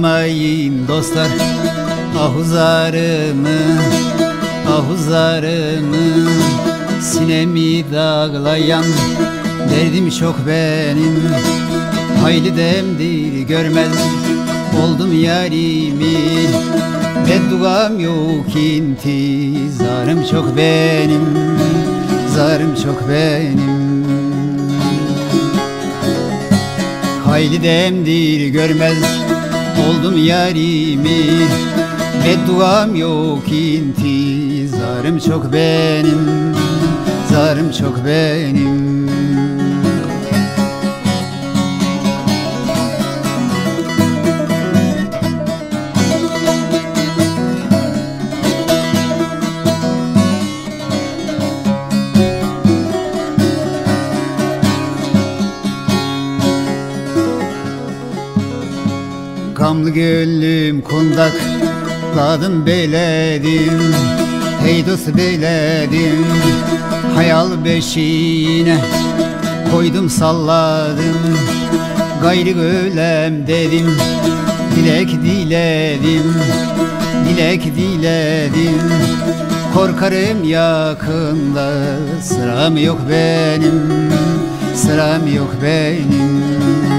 Anlamayın dostlar. Ahuzarımı Ahuzarımı Sinemi dağlayan Derdim çok benim. Hayli demdir görmez Oldum yarimi. Bedduam yok intizarım çok benim. Zarım çok benim. Hayli demdir görmez Oldum yarimi Bedduam yok intizarım çok benim Zarım çok benim Gamlı gönlüm kundak Ladım beyledim Hey dost beyledim. Hayal beşiğine Koydum salladım Gayrı ölem dedim. Dilek diledim Dilek diledim. Korkarım yakında Sıram yok benim Sıram yok benim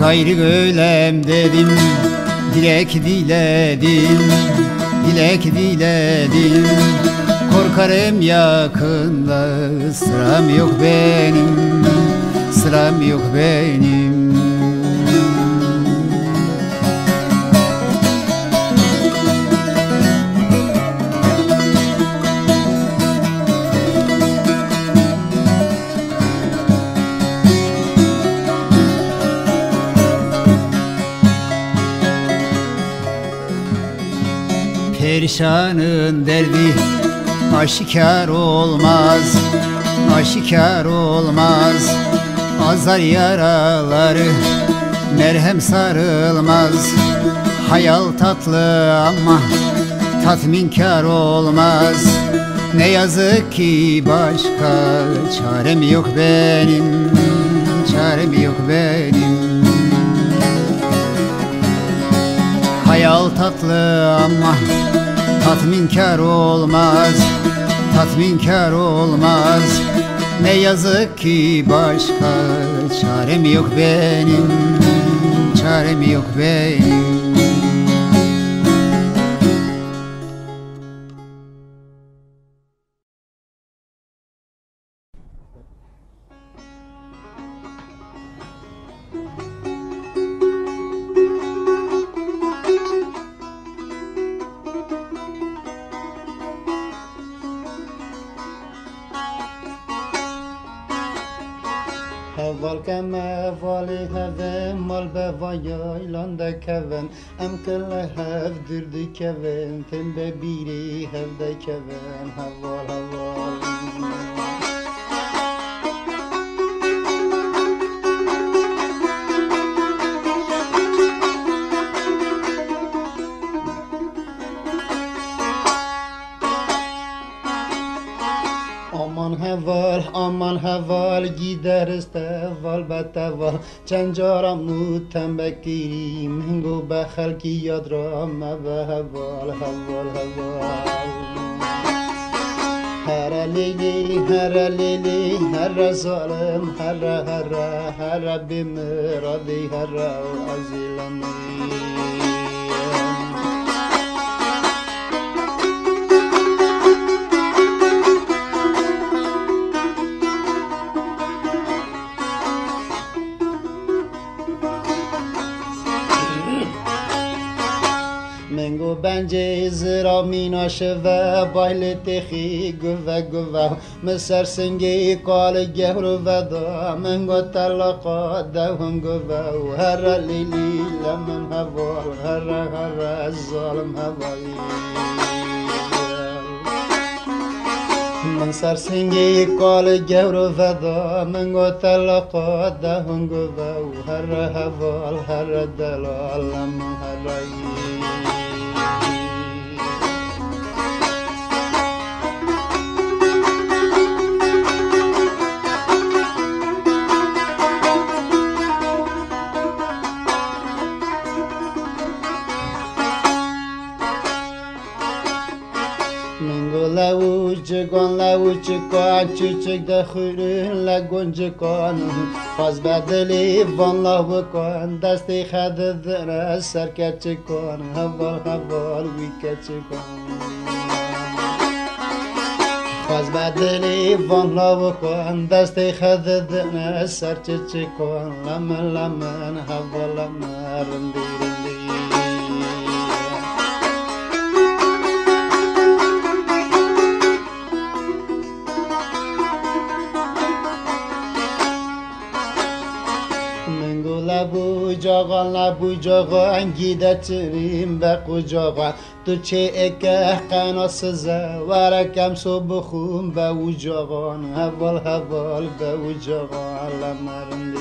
Gayrı ölem dedim Dilek diledim Dilek diledim. Korkarım yakında Sıram yok benim Sıram yok benim Perişanın derdi. Aşikar olmaz Aşikar olmaz. Azar yaraları merhem sarılmaz. Hayal tatlı ama tatminkar olmaz. Ne yazık ki başka çarem yok benim Çarem yok benim. Hayal tatlı ama tatminkar olmaz Tatminkar olmaz. Ne yazık ki başka çarem yok benim Çarem yok benim Em kelle hev dirdi keven Tembe biri hev de keven. Heval heval teval چند جارم نوتم بگیریم. هنگو به خلکی یاد را مبه هوال هوال. هوال هر لیلی هر لیلی هر ظالم هر هر هر بمرادی هر عزیلمی منگو بنجه زرا میناشه و بایل تخی گوه گوه مسر سنگی قال گهر و دا منگو تلقا دوهم گوه و هر لیلی لمن هوا هر هر ظالم هوایی من سر سنگی قال گور و ودا من گو تلقا دهن گو و هر هوال هر دلالم هر لو جگان لو چکان چی چک دخور لگون جکان بدلی وان لو کان دستی خد در سر کچ کان. هبال هبال وی کچ کان. پس بدلی وان لو کان دستی خد در سر چچ کان. لمن لمن هبال لمن قجاقا نبوجاقا انگیده چریم به قجاقا تو چه اکه قنا سزه ورکم سو بخون به اول هوال هوال به اوجاقا لمرم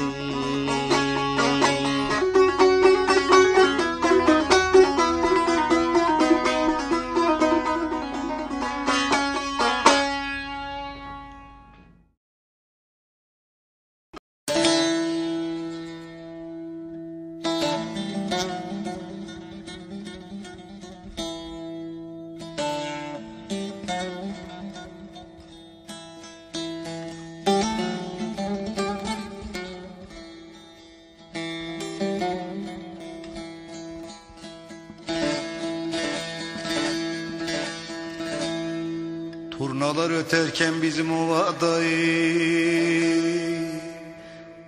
öterken bizim ovadayı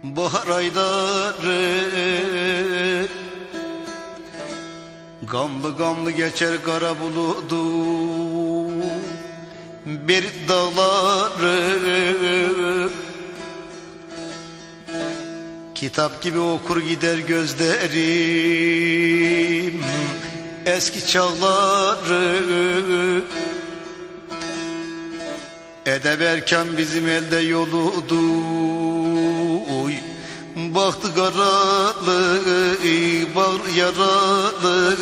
Bahar ayları Gamlı gamlı geçer kara buludu. Bir dağları Kitap gibi okur gider gözlerim. Eski çağları Edeb erken bizim elde yoludu. Baktı karalı, bağır yaralı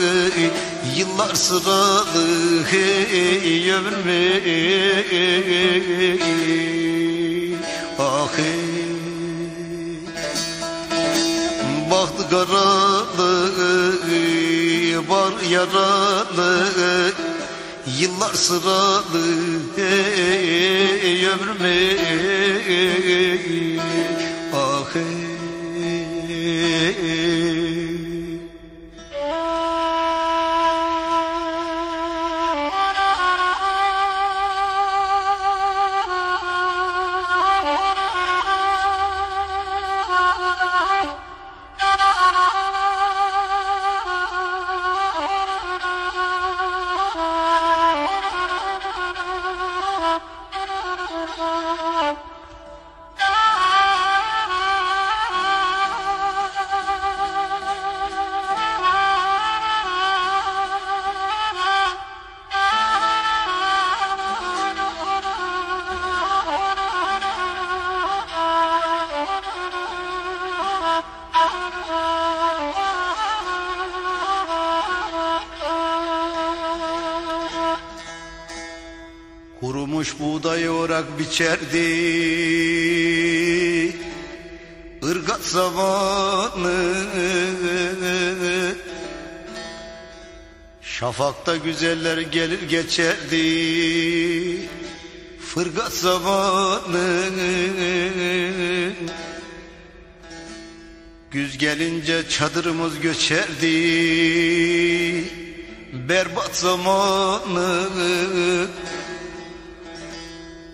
Yıllar sıralı hey, ömrüme Ah. Baktı karalı, bağır yaralı Yıllar sıralı hey, ömrüme Ah orak biçerdi Irgat zamanı. Şafakta güzeller gelir geçerdi. Fırgat zamanı. Güz gelince çadırımız göçerdi. Berbat zamanı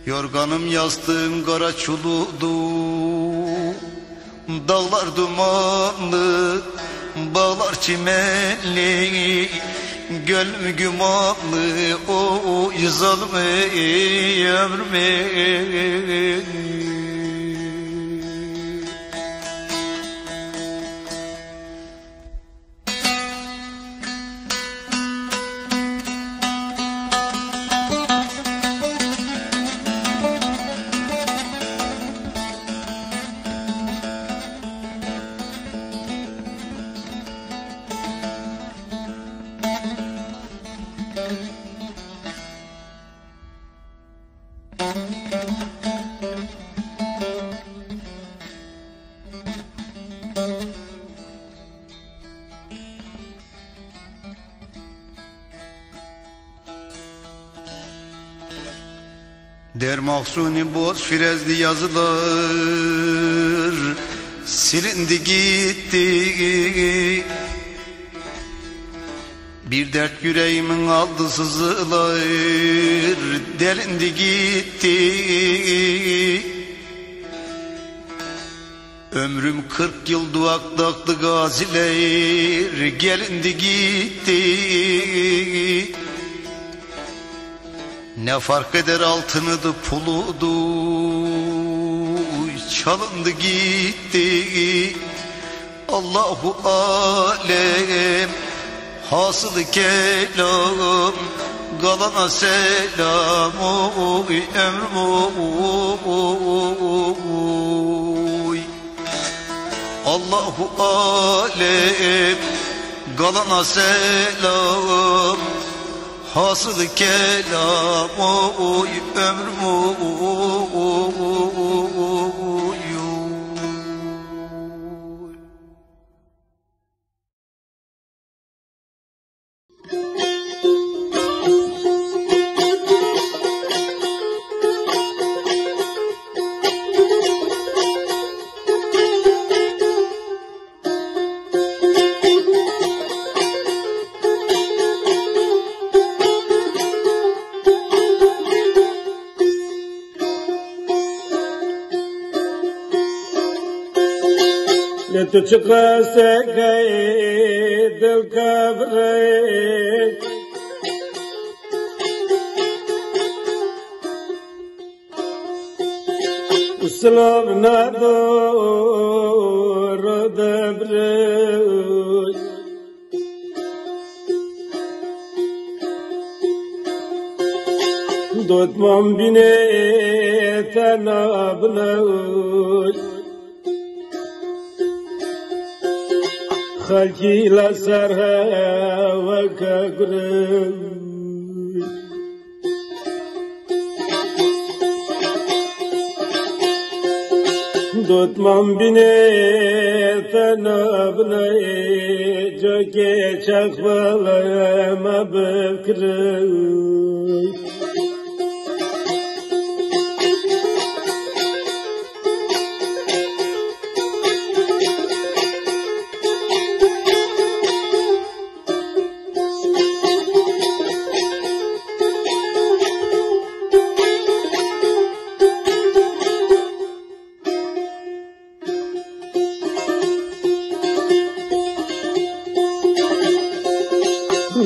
Yorganım yastığım kara çuludu Dağlar dumanlı Bağlar çimenli. Gönlüm gümanlı O zalme ömrüme Der mahsuni boz firezli yazılar. Silindi gitti. Bir dert yüreğimin aldı sızılar. Delindi gitti. Ömrüm kırk yıl duaktaklı gaziler. Gelindi gitti Ne fark eder altınıdı puludu? Çalındı gitti. Allahu alem Hasılı kelam Galana selam Oy ömrüm oy. Allahu alem Galana selam Hasılı kelam Oy ömrüm oy Küçük sekey dil kabri İslam doğru devri Dotmam bine tenablaş خلقي لسرها وكقرن دوت من بنيت انا بني جوكي چخبالا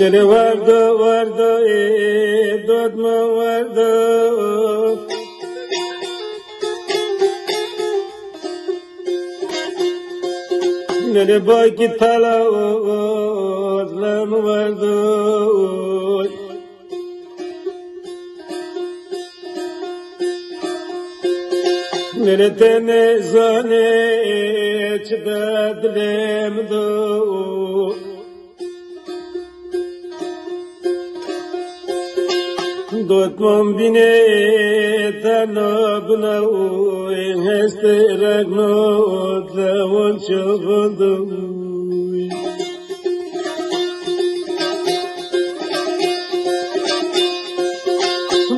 Seni vardı vardı e, dodma vardı. Nene boy ki tala lam vardı. Nene tene zane çıda dilemdi. Dotman bine tanabna uy heste ragno tlavon chogodu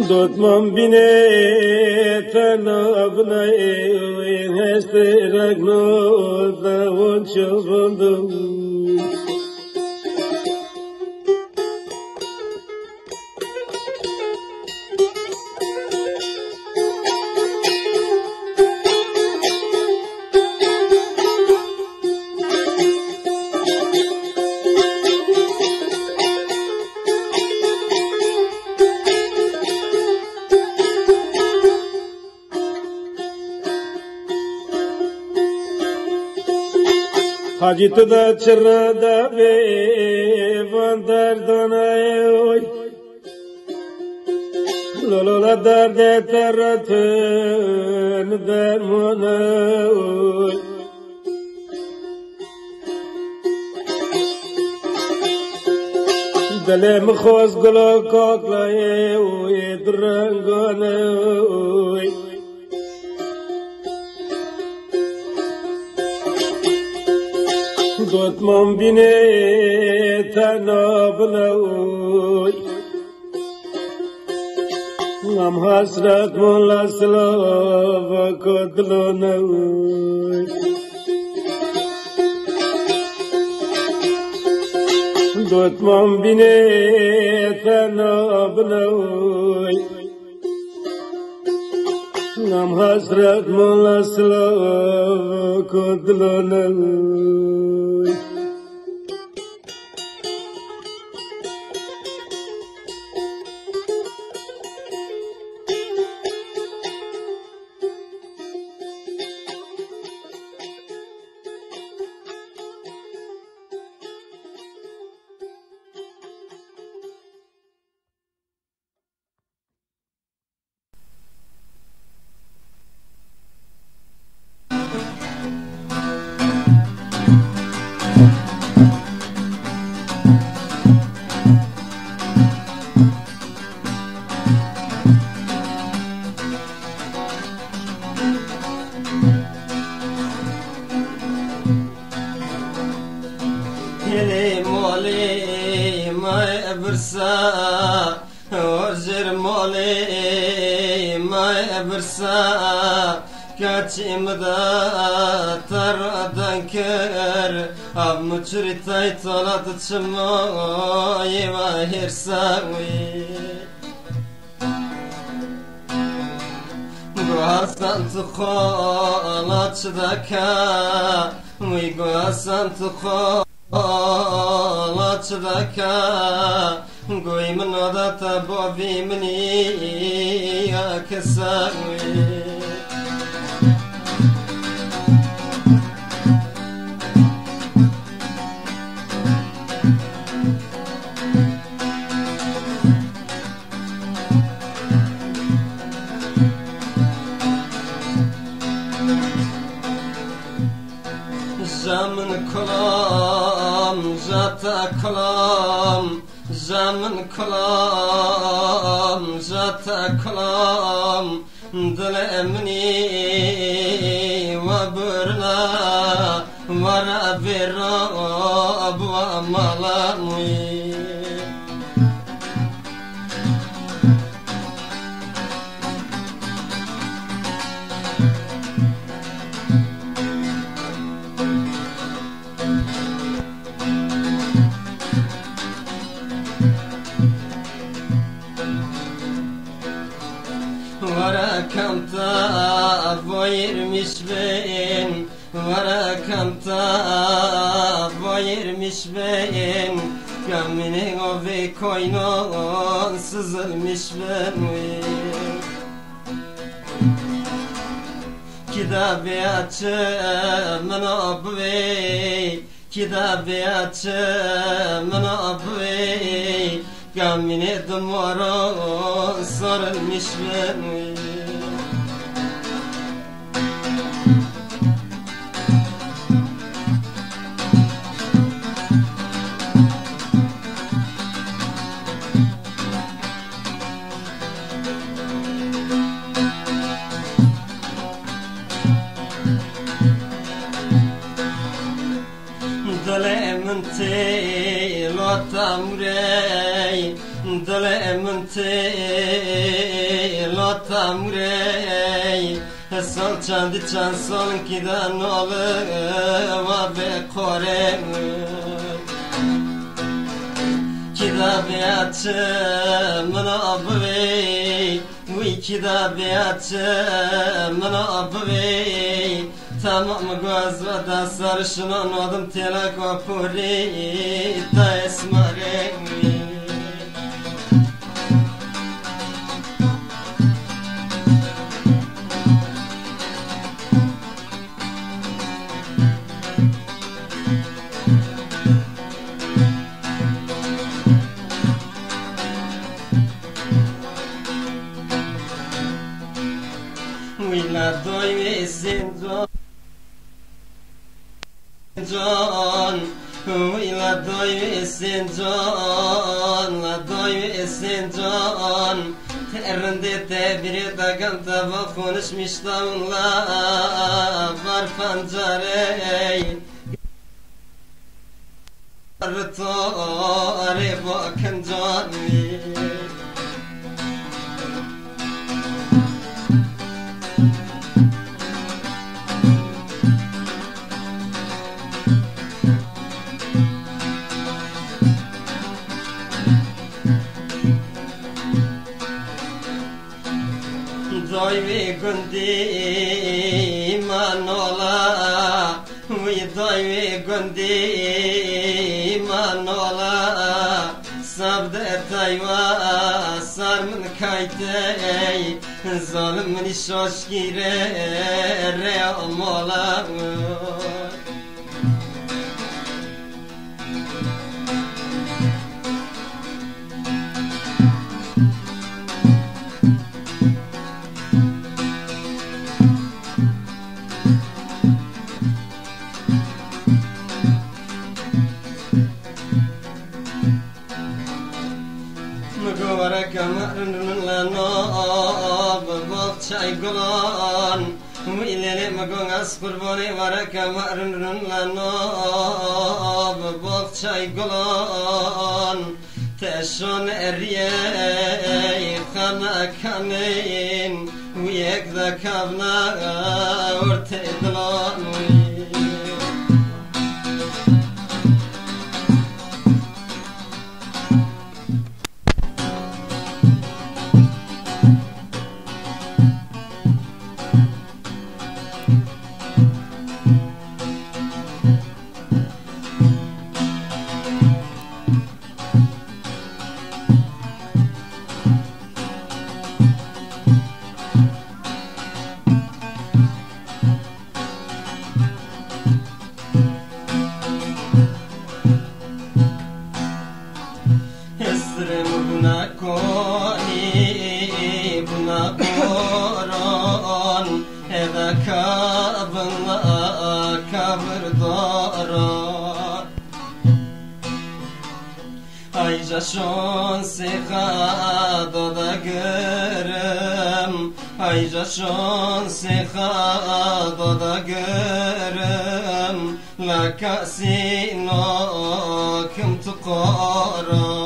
Dotman bine tanabna uy heste ragno tlavon chogodu Git da çıra da be vandar donay oy. Lolola derde taratın dermona oy. Dalem khoz gulo koklay oy drangona oy. اوی درنگانه اوی Dotman bine tanabla oy Nam hasret mola slava kodlona uy Dotmam bine fenabna uy Nam hasret mola slava kodlona مجرتي طلعت تشماي واهر ساوي گوهستن تو خالات شدکا وی گوهستن تو خالات شدکا گوی من آدتا بابی منی یا کسا zata kolam, zaman kolam, zata kolam, dil emni ve burna, vara vera bu malamı. Varakamta boyirmiş ben Varakamta boyirmiş ben Gaminin o ve koynon sızılmış ben Kitabı açımın obve Kitabı açımın obve Gamine dumara sarılmış ben Dale min te lotam rey Sal çandi çan sol kidan olu va be kore Kitabı açımın abve Bu kitabı açımın abve Tamam gazvada sarışın anladım telak vapuri Ta esmare Wila Ayca şon seha doda görüm. Ayca şon seha doda görüm. La kasino kim tukoron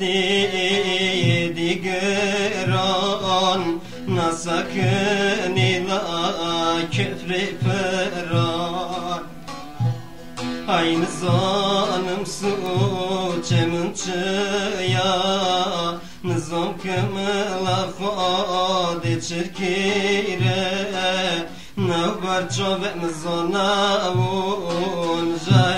hidi geron Nasakın ila küfri feron Aynı zanım su çemin çıya Nizam kımla fadi çirkire. Navbar çove mizona un jaistero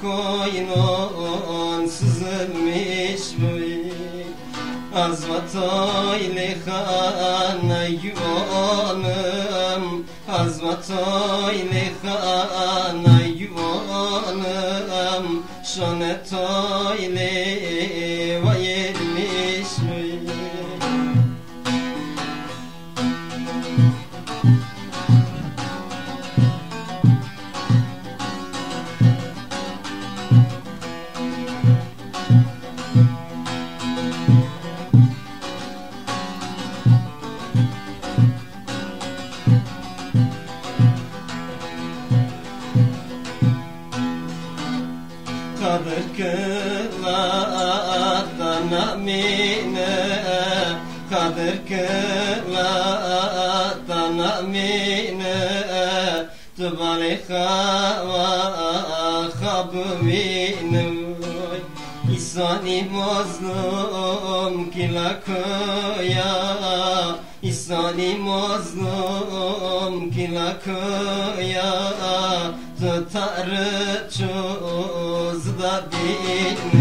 Koynon sızılmış bu. Azvatoyle khana yuanım Azvatoyle khana yuanım Şonetoyle vayelmiş Kadir kılatana mine Kadir kılatana mine Tubali khava khabu mine İsani mazlum kila koya İsani Misali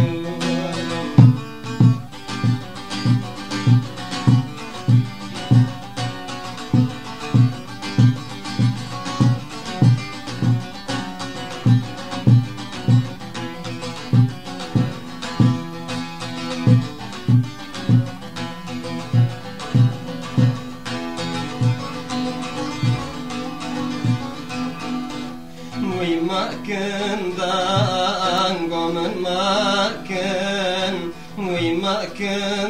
mazlum kilakıya Tutar çuzda benim Uymakından gomun makın Uymakından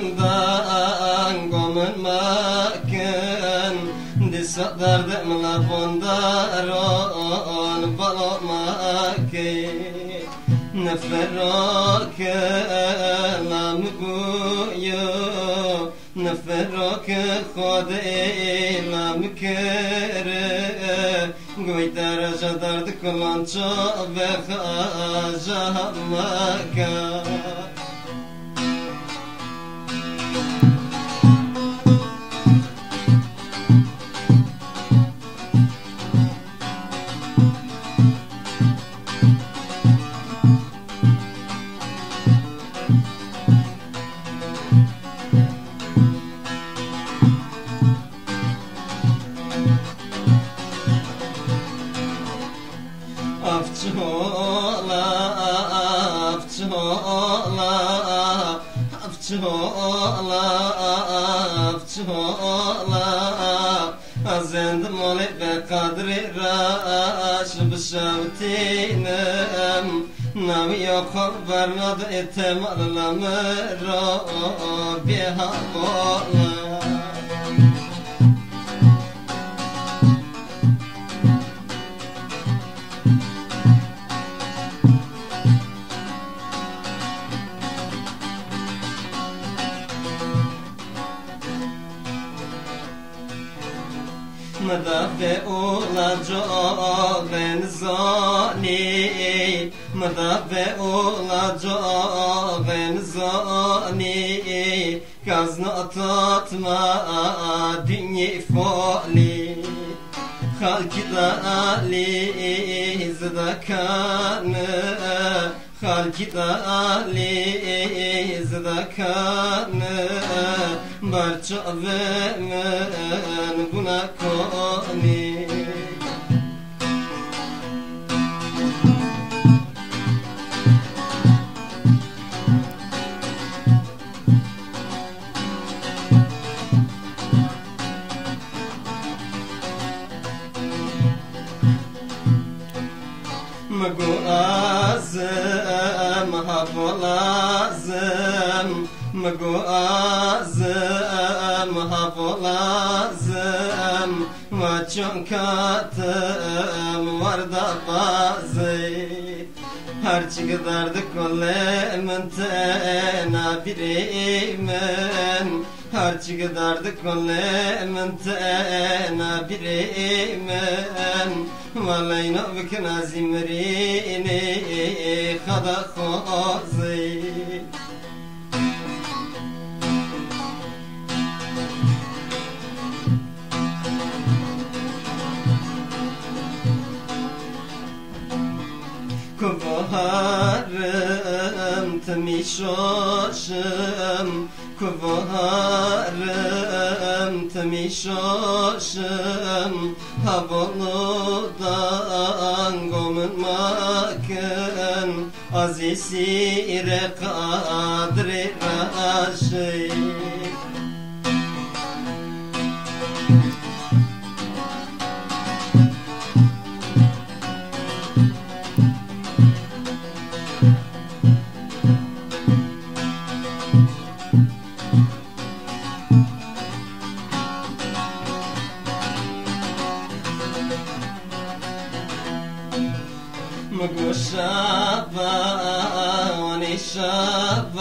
gomun makın Disa derdim la bondaron balomakı نفرك لام بويو نفرك خود لام كر Goytara jadardık lança ve haca maka afçola Azend mole ve kadri raş. Bişavtinem Navi yok vermad etem mı da olacak ben zani mı da olacak ben zani gazna tatma dini fali halki da ali zdakanı halki da ali zdakanı Barça vemen buna koni مگو ازم حفلازم مگو ازم gulazım Maçun katım var da bazı. Her çıkıdardık kolemin tena birimin Her çıkıdardık kolemin tena birimin Valayno bükün azimrini kada kozı Kuvarım temişoşum Kuvarım temişoşum Havalıdan gomun makın Azizire kadri raşik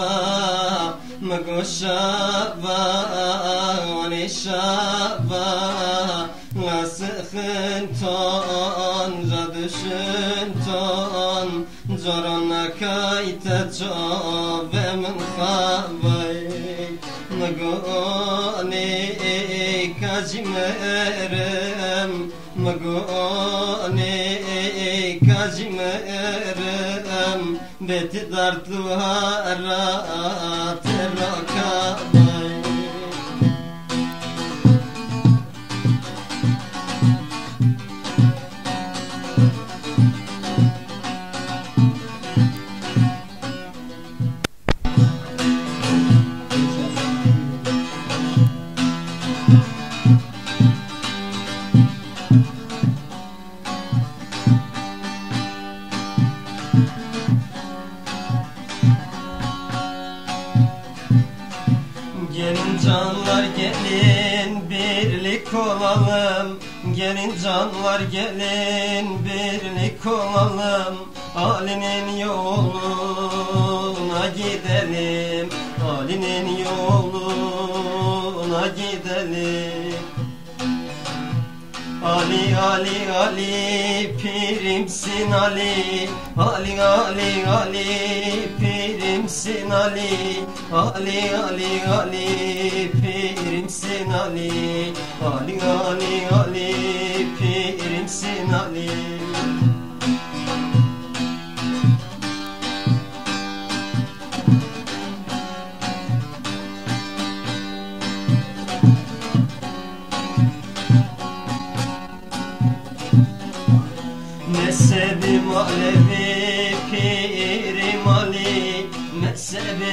ونشابا مگوشابا ونشابا نسخن تون جدشن تون جران کایت جاب من خوابی نگونی kacimerem Magone kacimerem Beti dartlu harat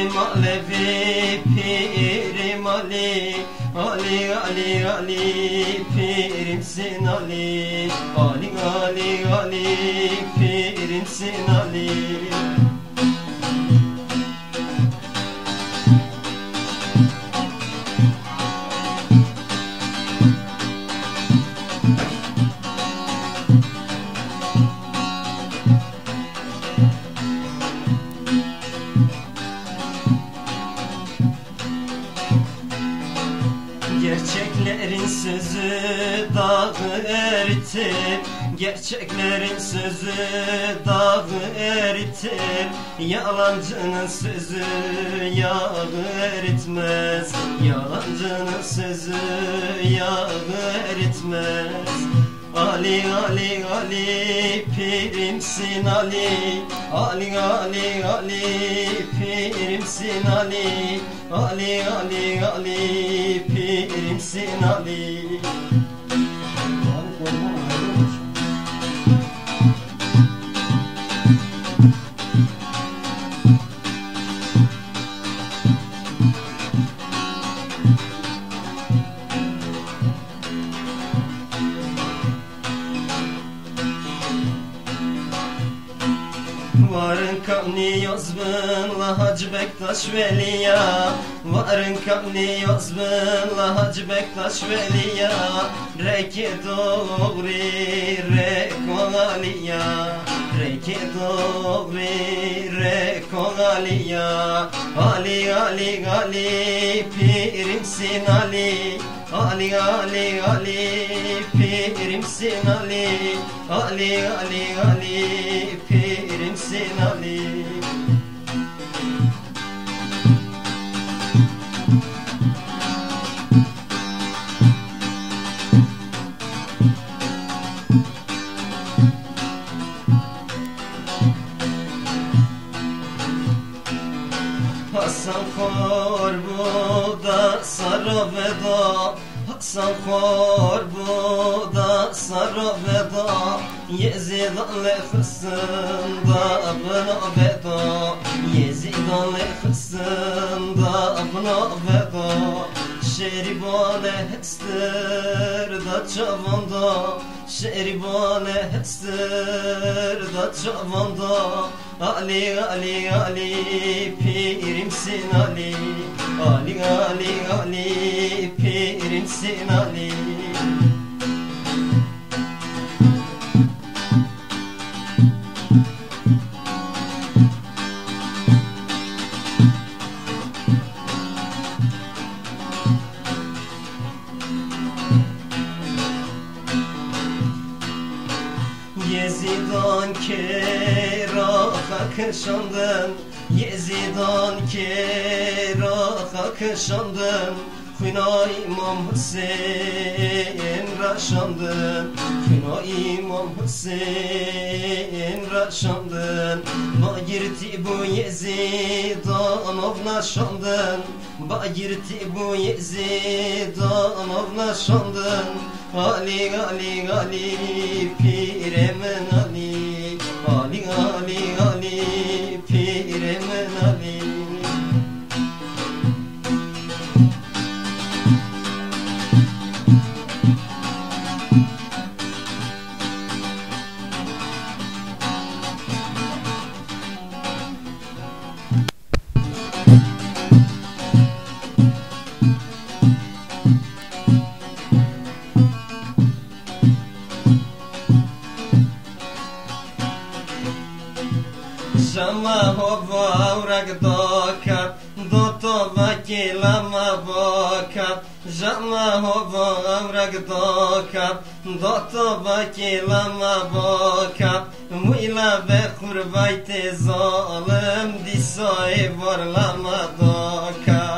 Alevi Pirim Ali. Ali Ali Ali Pirimsin Ali. Ali Ali Ali Pirimsin Ali Gerçeklerin sözü dağı eritir. Yalancının sözü yağı eritmez. Yalancının sözü yağı eritmez. Ali Ali Ali pirimsin Ali. Ali Ali Ali pirimsin Ali. Ali Ali Ali pirimsin Ali Varın kavni yazbınla Hacı Bektaş Veliya. Varın kavni yazbınla Hacı Bektaş Veliya. Reki doğri rekolaliya. Reki doğri rekolaliya. Ali Ali Ali pirimsin Ali. Ali Ali Ali pirimsin Ali. Ali Ali Ali pirimsin Ali. Hasan Khor bu da sarı veda Hasan Khor bu da sarı veda Yezid Ali hısında bana veda Yezid Ali hısında bana veda Şeribane hester da çavanda Şeribane hester da çavanda Ali Ali Ali pirimsin Ali Ali Ali Ali pirimsin Ali. Yezidan keraha kışandın Yezidan keraha kışandın Kına İmam Hüseyin raşandın Kına İmam Hüseyin raşandın Ba girti bu Yezidanov naşandın Ba girti bu Yezidanov naşandın Ali Ali Ali Piremen Ali شما مبارک دا کرد دو تا وکیل مبارک شما مبارک دا کرد دو تا وکیل مبارک مویلا به قربیت ظالم دیسای بار لما دا کرد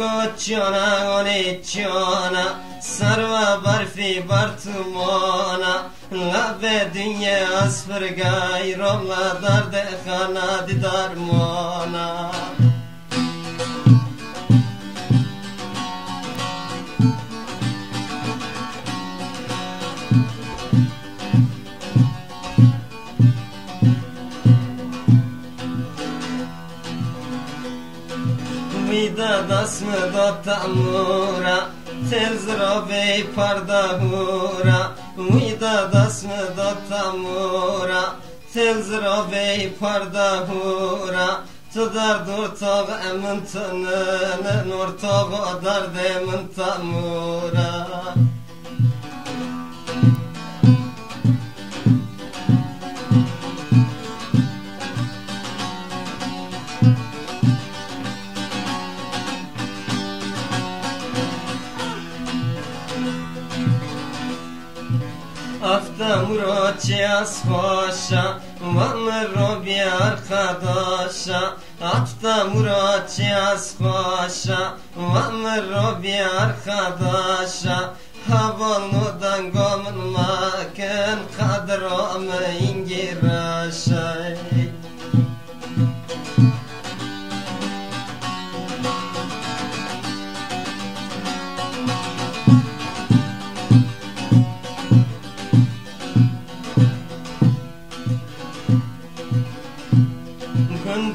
گوچانا گونه چانا سر و برفی بر تومانا لب دنیا از فرگای روم درد خانه دیدار مانا Vida das mı da tamura? Tel zrabe parda hura Vida das mı da tamura? Tel zrabe parda hura Tudar dur tağ emin tınını Nur tağı dar demin tamura Afta muroçi az hoşa Vanır robi arkadaşa. Afta muroçi az hoşa Vanır robi arkadaşa. Havanudan gomulmakın Kadromu ingiraşay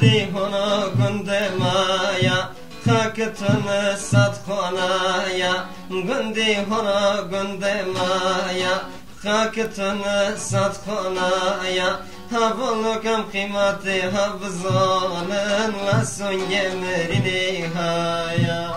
Gundi hono gunde maya Hakıtını sat konaya Gundi hono gunde maya Hakıtını sat konaya Havulu kam kıymeti hafızanın Lasun gemerini haya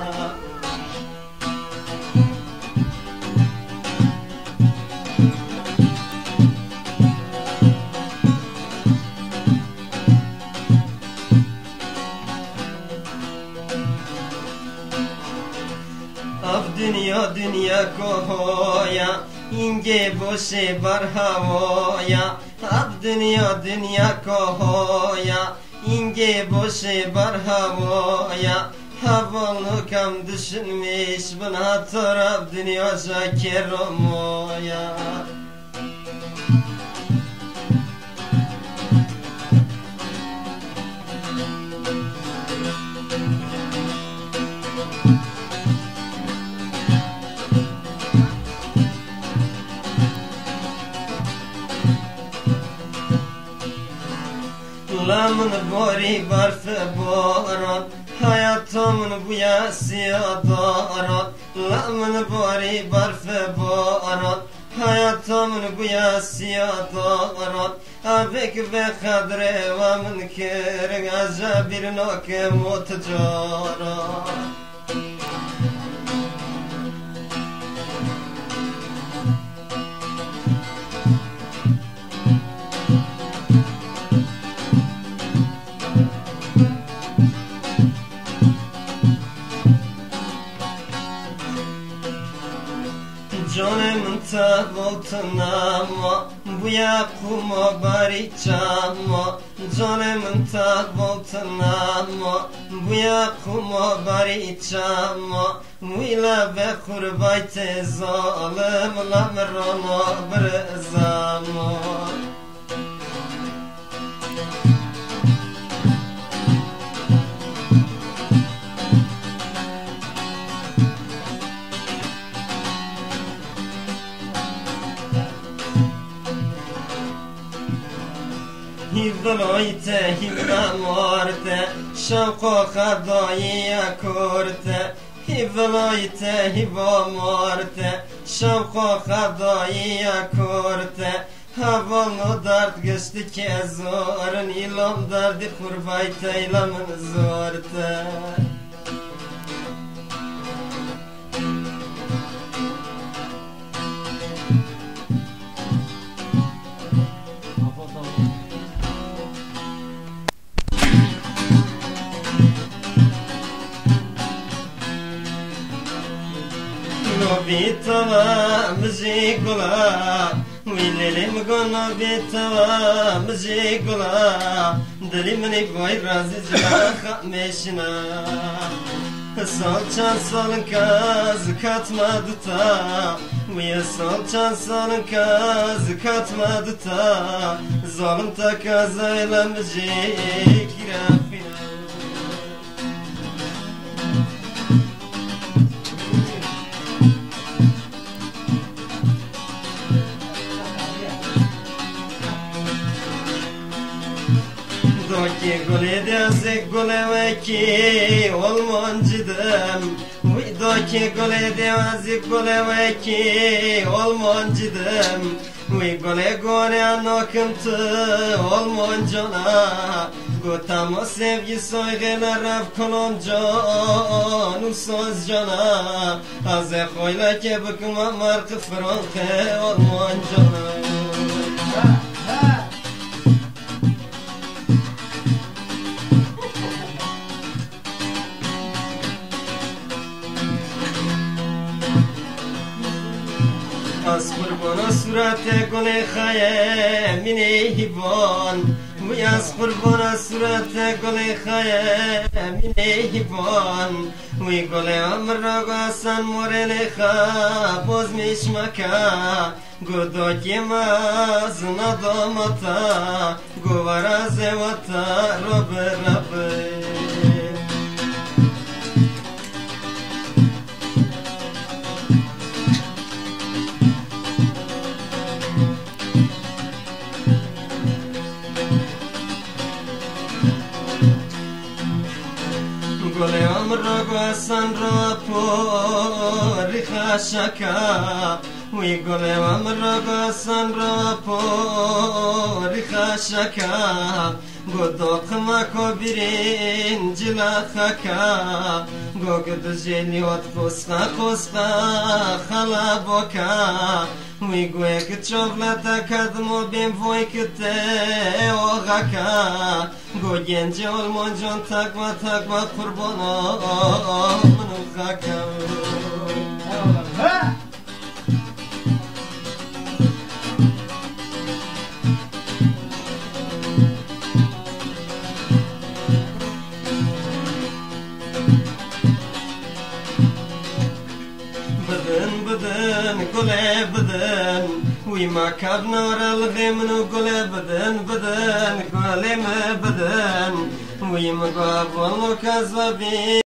dünya kohoya inge boşe bar havaya Av dünya dünya kohoya inge boşe bar havaya Havalı kam düşünmüş buna taraf dünya şakir moya Lamın bori barf boran Hayatımın bu yasiya daran Lamın bori barf boran Hayatımın bu yasiya daran Avek ve kadre ve münkerin Azza bir noke mutcara جانم تا نما بویا کوما باری چاما جانم تا نما بویا کوما باری چاما ویلا به قربایت ظالم لمرانا بر زمان هیولایت هیولا مارت شوق خدایی کرت هیولایت هیوا مارت شوق خدایی کرت Havalı dert geçti ki zorun ilam derdi kurbay teylamın zorte Novitava mzigula Wilelim gono vitava mzigula Dilimni boy razıcına meşina. Salçan salın kaz katmadı ta. Uya salçan salın kaz katmadı ta. Zalim ta kazayla mzik de gole veki olmancıdım. Uy doki gole de gole veki olmancıdım. Uy gole gole anokımtı olmancana. Gotam o sevgi soygına rav kolon canım söz cana Aze koyla ke bıkma markı franke olmancana. از قربان صورت گل خیه مینه هیوان وی از قربان صورت گل خیه مینه هیوان وی گل امر را گاسن مورل خا باز میشمکا گودو کماز ندامتا گوارا زوتا رب رب. گل امر گوسن را پوری خشکا وی گل امر گوسن را پوری خشکا Godokna ko birin jilakaka Gogd jeli od kosta kosta hala boka Mi gwek čovlata kad mo bim vojk te ogaka Gogen jol monjon takva takva kurbono Mnukaka Hey! بدن بدن gule بدن وی ما کب نور الغیم نو گله بدن بدن گله بدن وی ما گاب ولو کذبی